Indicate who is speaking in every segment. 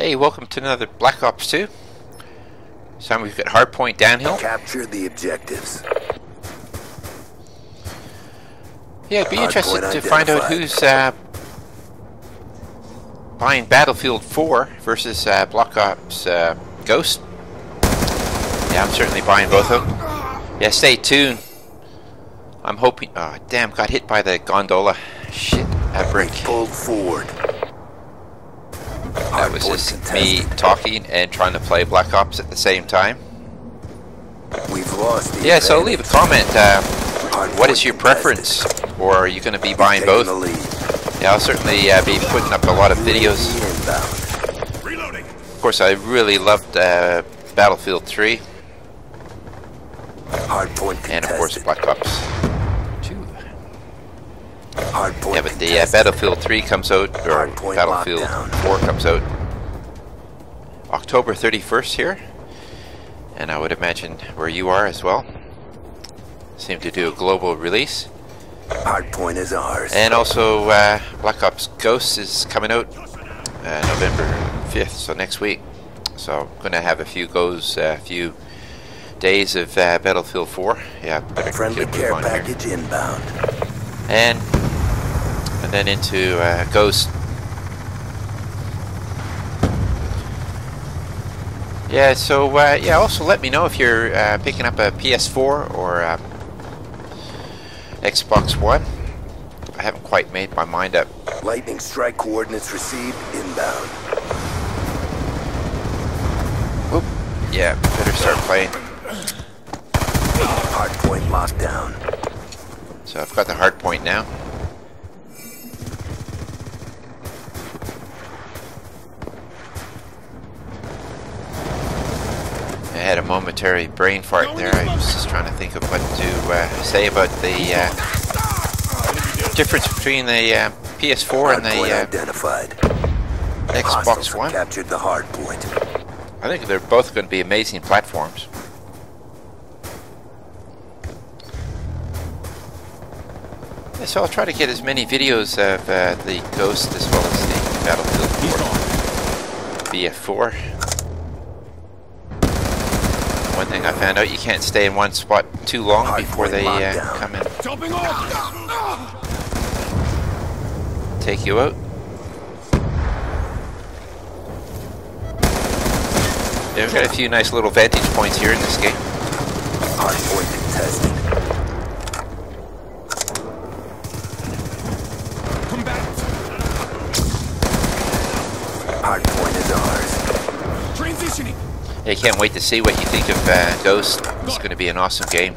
Speaker 1: Hey, welcome to another Black Ops 2. This time we've got Hardpoint Downhill.
Speaker 2: Capture the objectives.
Speaker 1: Yeah, I'd be
Speaker 2: Hardpoint
Speaker 1: interested to find out who's uh, buying Battlefield 4 versus uh, Black Ops uh, Ghost. Yeah, I'm certainly buying both of them. Yeah, stay tuned. I'm hoping. Oh, damn, got hit by the gondola. Shit, a brick.
Speaker 2: Pulled forward.
Speaker 1: That was just me talking and trying to play Black Ops at the same time.
Speaker 2: We've lost the
Speaker 1: Yeah, so leave a comment. Uh, what is your preference? Or are you going to be buying both? Yeah, I'll certainly uh, be putting up a lot of videos. Of course, I really loved uh, Battlefield 3 and, of course, Black Ops 2.
Speaker 2: Hardpoint
Speaker 1: Yeah, but the uh. Battlefield 3 comes out, or Battlefield
Speaker 2: lockdown.
Speaker 1: 4 comes out October 31st here. And I would imagine where you are as well. Seem to do a global release.
Speaker 2: Hardpoint is ours.
Speaker 1: And also, uh, Black Ops Ghosts is coming out uh, November 5th, so next week. So, I'm going to have a few goes, a few days of uh, Battlefield 4. Yeah, better
Speaker 2: Friendly
Speaker 1: get a move
Speaker 2: care
Speaker 1: on here.
Speaker 2: package inbound.
Speaker 1: And, and then into uh, Ghost. Yeah, so, uh, yeah, also let me know if you're uh, picking up a PS4 or um, Xbox One. I haven't quite made my mind up.
Speaker 2: Lightning strike coordinates received inbound.
Speaker 1: Whoop. Yeah, better start playing.
Speaker 2: Hardpoint lockdown.
Speaker 1: So I've got the hard point now. Had a momentary brain fart there. I was just trying to think of what to uh, say about the uh, difference between the uh, PS4 and the uh,
Speaker 2: identified.
Speaker 1: Xbox One.
Speaker 2: captured the hardpoint.
Speaker 1: I think they're both going to be amazing platforms. Yeah, so I'll try to get as many videos of uh, the Ghost as well as the Battlefield 4 BF4. One thing I found out, you can't stay in one spot too long
Speaker 2: Hardpoint
Speaker 1: before they uh, come in.
Speaker 3: Jumping off.
Speaker 1: take you out. Yeah, we've got a few nice little vantage points here in this game.
Speaker 2: Hardpoint contested.
Speaker 3: Combatants.
Speaker 2: Hardpoint is ours.
Speaker 3: Transitioning.
Speaker 1: Yeah, can't wait to see what you think of uh, Ghost. It's going to be an awesome game.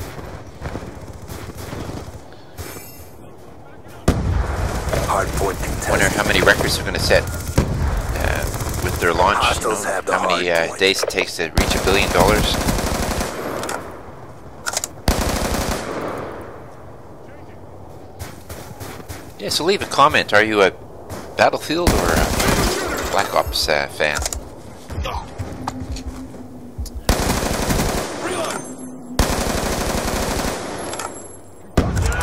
Speaker 1: Wonder how many records they're going to set uh, with their launch. you know,
Speaker 2: the
Speaker 1: how many uh, days it takes to reach a billion dollars. Yeah, so leave a comment. Are you a Battlefield or a Black Ops uh, fan?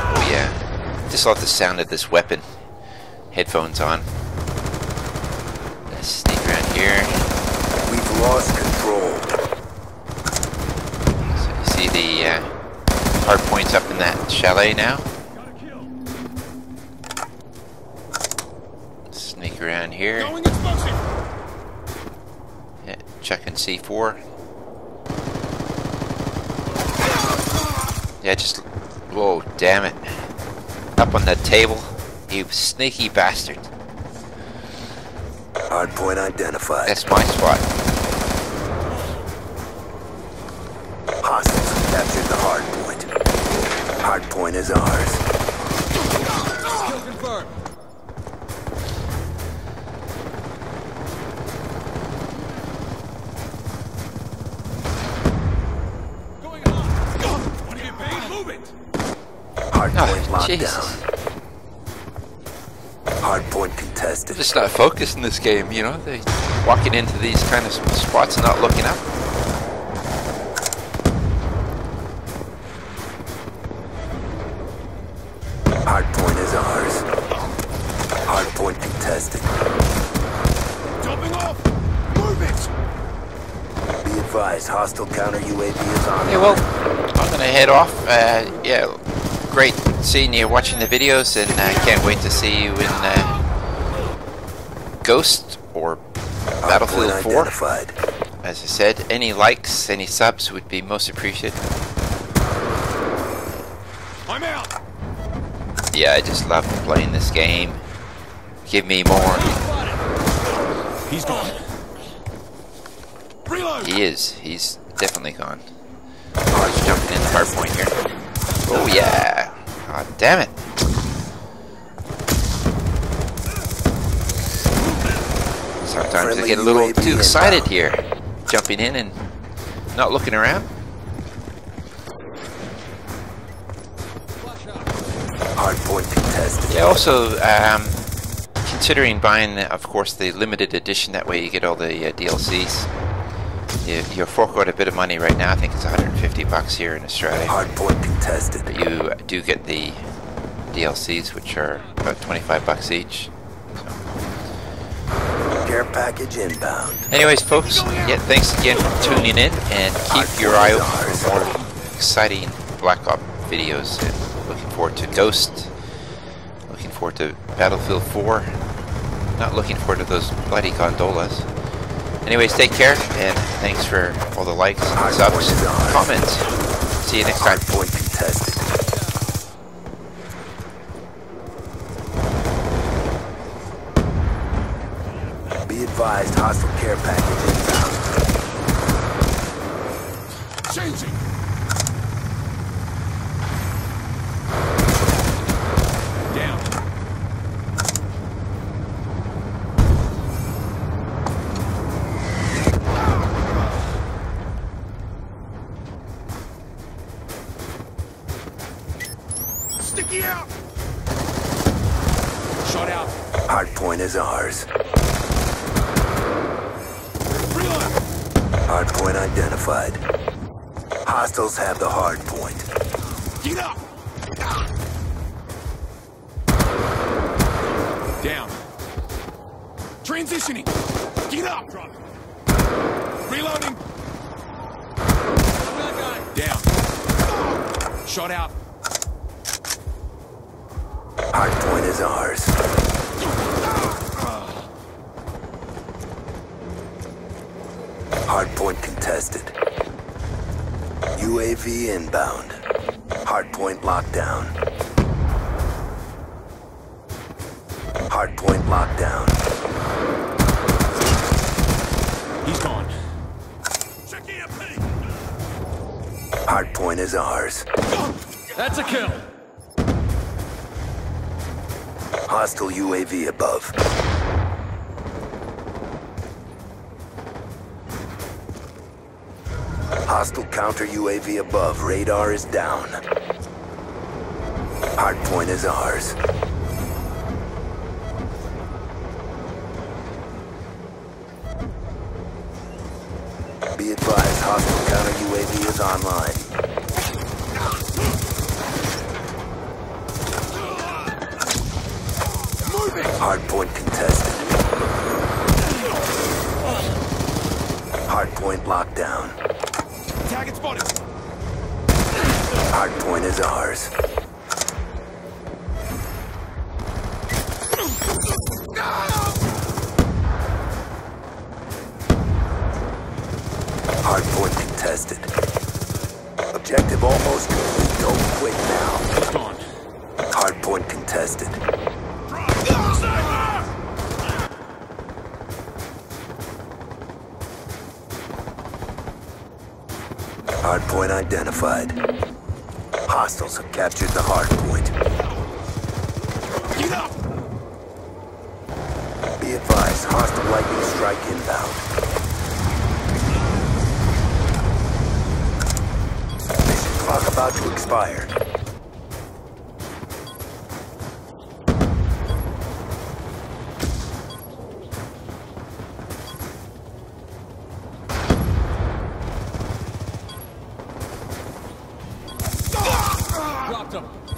Speaker 1: Oh yeah, just love the sound of this weapon. Headphones on. Let's sneak around here.
Speaker 2: We've lost control.
Speaker 1: So you see the uh, hard points up in that chalet now. Sneak around here.
Speaker 3: Going explosive.
Speaker 1: Yeah, checking C4. Yeah, just whoa, damn it! Up on that table, you sneaky bastard.
Speaker 2: Hardpoint identified.
Speaker 1: That's my spot.
Speaker 2: Hostiles captured the hardpoint. Hardpoint is ours.
Speaker 1: Jesus.
Speaker 2: down. Hardpoint contested.
Speaker 1: Just not focused in this game, you know? They walking into these kind of spots and not looking up.
Speaker 2: Hardpoint is ours. Hardpoint contested.
Speaker 3: Jumping off. Perfect.
Speaker 2: Be advised, hostile counter UAV is on.
Speaker 1: Okay, well, I'm gonna head off. Uh, yeah, great seeing you watching the videos, and I uh, can't wait to see you in uh, Ghost or Battlefield 4.
Speaker 2: Identified.
Speaker 1: As I said, any likes, any subs would be most appreciated.
Speaker 3: I'm out.
Speaker 1: Yeah, I just love playing this game. Give me more.
Speaker 3: He's gone. Reload.
Speaker 1: He is. He's definitely gone. Oh, he's jumping in the hard point here. Oh yeah. God damn it. Sometimes I get a little too excited here. Jumping in and not looking around. Yeah, also, um, considering buying, of course, the limited edition, that way you get all the uh, DLCs. You, you fork out a bit of money right now, I think it's 150 bucks here in Australia.
Speaker 2: Hardpoint contested.
Speaker 1: But you do get the DLCs, which are about 25 bucks each. So.
Speaker 2: Care package inbound.
Speaker 1: Anyways, folks, yeah, thanks again for tuning in, and keep your eye open for more exciting Black Ops videos. And looking forward to Ghost. Looking forward to Battlefield 4. Not looking forward to those bloody gondolas. Anyways, take care, and thanks for all the likes, and subs, and comments. See you next time.
Speaker 2: Hardpoint contested. Be advised, hostile care package inbound.
Speaker 3: Changing. Down. Sticky out. Shot out.
Speaker 2: Hardpoint is ours.
Speaker 3: Reload.
Speaker 2: Hardpoint identified. Hostiles have the hardpoint.
Speaker 3: Get up. Down. Transitioning. Get up. Reloading. Down. Shot out.
Speaker 2: Hardpoint is ours. Hardpoint contested. UAV inbound. Hardpoint lockdown. Hardpoint lockdown.
Speaker 3: He's gone. Check EMP.
Speaker 2: Hardpoint is ours.
Speaker 3: That's a kill.
Speaker 2: Hostile UAV above. Hostile counter UAV above. Radar is down. Hardpoint is ours. Be advised, hostile counter UAV is online. Hardpoint contested. Hardpoint lockdown.
Speaker 3: Target spotted.
Speaker 2: Hardpoint is ours. Hard point contested. Objective almost complete. Don't quit now.
Speaker 3: Hard
Speaker 2: point contested. Hardpoint identified. Hostiles have captured the hardpoint. 正好